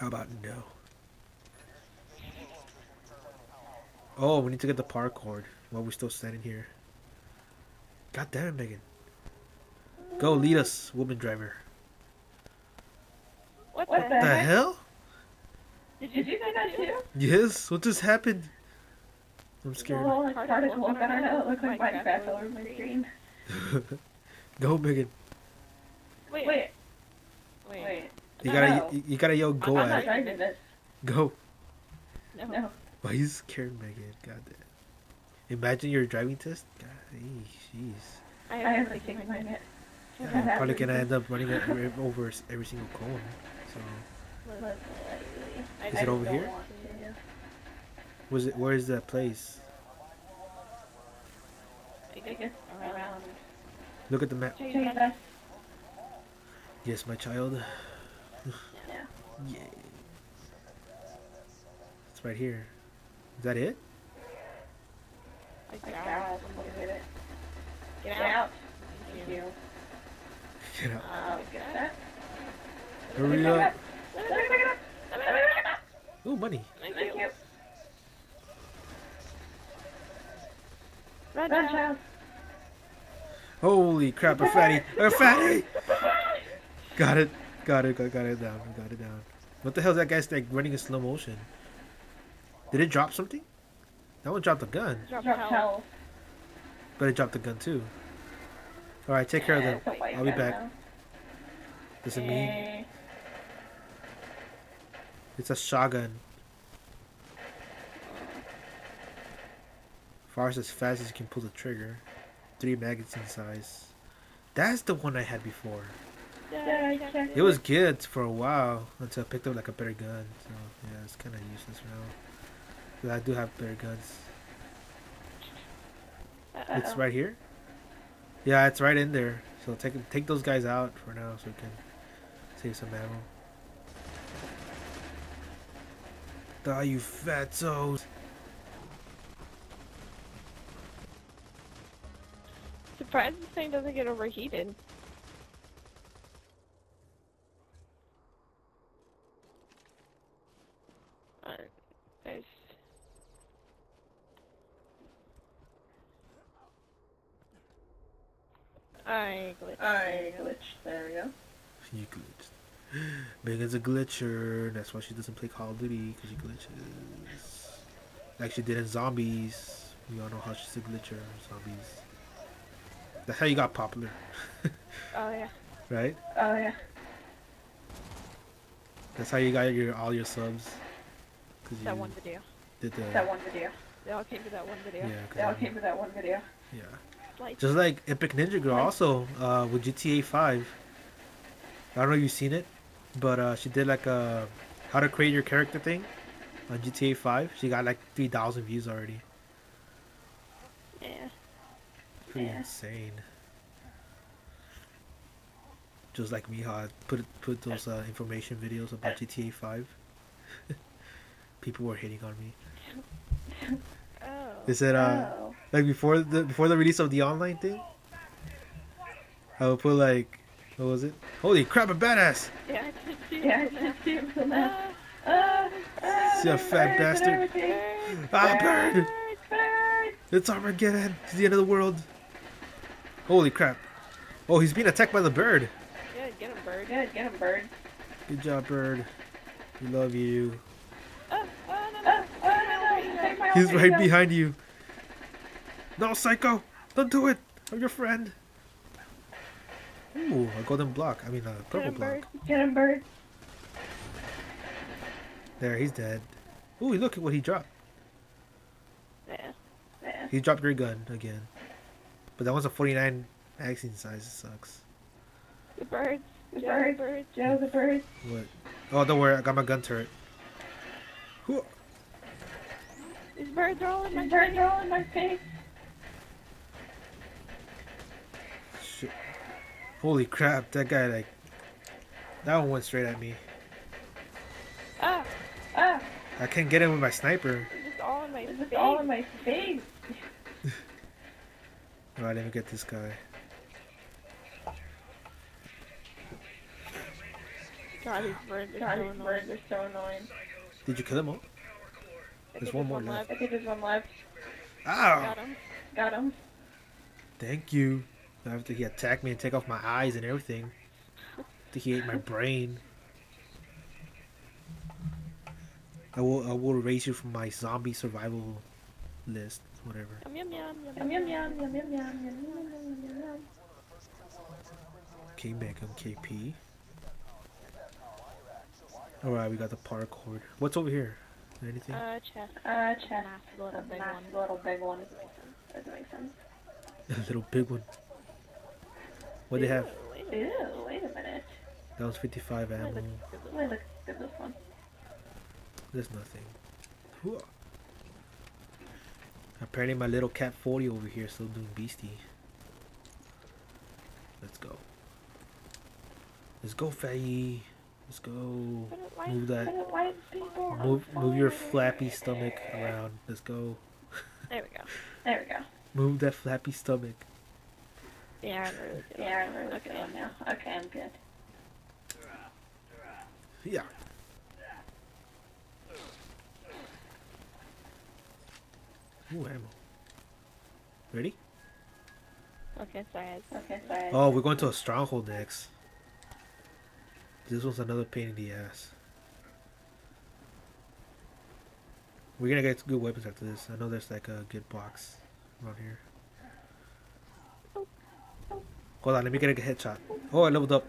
How about no? Oh, we need to get the power core while we're still standing here. God damn it, Megan. Go lead us, woman driver. What, What the, the The hell? Did you see that too? Yes, what just happened? I'm scared. Oh, it's particles. I don't know. It looks like Minecraft all over my screen. Go, Megan. Wait, Wait, wait. Wait. You gotta, No. you, you gotta yell go I'm not at it. driving this. Go. No. No. Why you scared, Megan? God damn. Imagine your driving test. God, jeez. I I have have to like take six my minutes. Yeah, I'm probably gonna end up running over every single cone. So, Most likely. I Is it over here? want was it? Where is that place? I I guess guess around. around. Look at the map. Check your best. Yes, my child. Yeah. Yeah. It's right here. Is that it? Like, Like down. that. Look it. Get Get out. out. Thank Thank you. you. Get out. Uh, get that. Hurry Pick it up. Let me pick it up. Let me pick it up. Ooh, money. Thank Thank you. you. Run, Run, child. child. Holy crap, a fatty. A fatty! Got it. Got it. Got, it, got it down. Got it down. What the hell is that guy's like running in slow motion? Did it drop something? That one dropped a gun, Drop, Drop towel. towel. but it dropped a gun too. Alright, take care of them. It's a white I'll be back. now. Does it mean eh. it's a shotgun? Fires as fast as you can pull the trigger. Three magazine size. That's the one I had before. It was good for a while until I picked up like a better gun. So yeah, it's kind of useless now. But I do have better guns. It's Uh-oh. right here. Yeah, it's right in there. So take take those guys out for now, so we can save some ammo. Die, you fatzos! Surprised this thing doesn't get overheated. Uh, there's I glitched. I glitched. There we go. You glitched. Megan's a glitcher. That's why she doesn't play Call of Duty because she glitches. Like she did in Zombies. We all know how she's a glitcher in Zombies. That's how you got popular, Oh yeah. right? Oh yeah. That's how you got your all your subs. That one video. did the That one video. They all came to that one video. yeah. They all came to that one video. yeah. Like, Just like Epic Ninja Girl, also uh, with GTA 5. I don't know if you've seen it, but uh, she did like a how to create your character thing on GTA 5. She got like 3,000 views already. yeah. Pretty Yeah. insane. Just like me, how I put put those uh, information videos about GTA 5. People were hitting on me. Oh. They said, uh, oh. like before the before the release of the online thing, I would put like, what was it? Holy crap, a badass! Yeah, I did see Yeah, I that. just see him from that. Ah, ah, See a fat bastard. everything. bird, Ah, bird! Birds. It's Armageddon! It's the end of the world! Holy crap! Oh, he's being attacked by the bird. Yeah, get him, bird. Good, get him, bird. Good job, bird. We love you. He's right behind you. No, psycho! Don't do it! I'm your friend. Ooh, a golden block. I mean, a Get purple him, bird. block. Get him, bird. There, he's dead. Ooh, look at what he dropped. Yeah. Yeah. He dropped your gun again. But that one's a 49 magazine size. It sucks. The birds. The Joe, bird. bird. Joe the bird. What? Oh, don't worry. I got my gun turret. Whew. These birds are all in my These birds face. are all in my face. Shit. Holy crap. That guy, like... That one went straight at me. Ah, Ah, I can't get him with my sniper. it's just all in my this face. is all in my face. Alright, let me get this guy. God, these birds are God, so these annoying. birds are so annoying. Did you kill them all? I There's one there's more left. I think there's one left. Ah! Got him. Got him. Thank you. After he attacked me and take off my eyes and everything. After he ate my brain. I will I will erase you from my zombie survival list. Whatever. Yum yum yum Yum KP. Alright, we got the power core. What's over here? Anything? Uh, chest. Uh, chest. Nice little A big nice one. little big one. Doesn't make sense. A little big one. What do they have? Ew, wait a minute. Ew, wait a minute. That was 55 Let ammo. look at. Wait, look at this one. There's nothing. Hooah. Apparently my little cat 40 over here is still doing beastie. Let's go. Let's go, Faye. Let's go. Put Move that. Look people Move, move your flappy stomach around. Let's go. There we go. There we go. Move that flappy stomach. Yeah, I'm really good. Yeah, I'm really Okay. good now. Okay, I'm good. Yeah. Ooh, ammo. Ready? Okay, sorry. Okay, sorry. Oh, we're going to a stronghold next. This was another pain in the ass. We're gonna get good weapons after this. I know there's like a good box around here. Hold on, let me get a headshot. Oh, I leveled up.